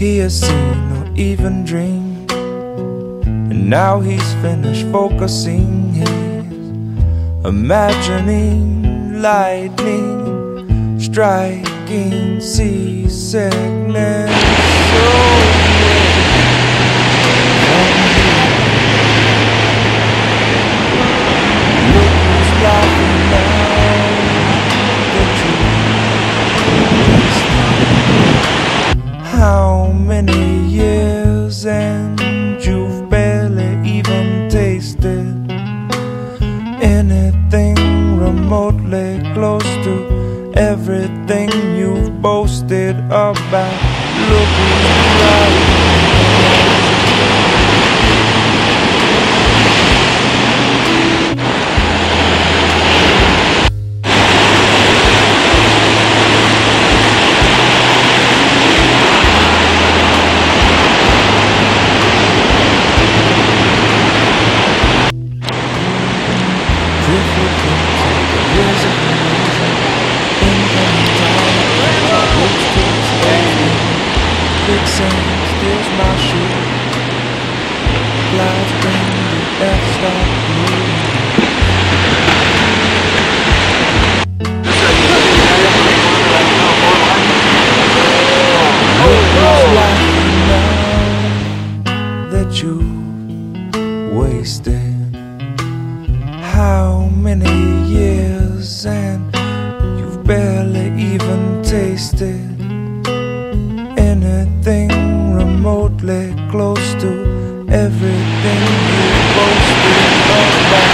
He has seen or even dreamed. And now he's finished focusing He's imagining lightning Striking seasickness. So you've about. Look who's right. Quicksand steals my ship Clouds bring the Death Star blue anything remotely close to everything you boasted about.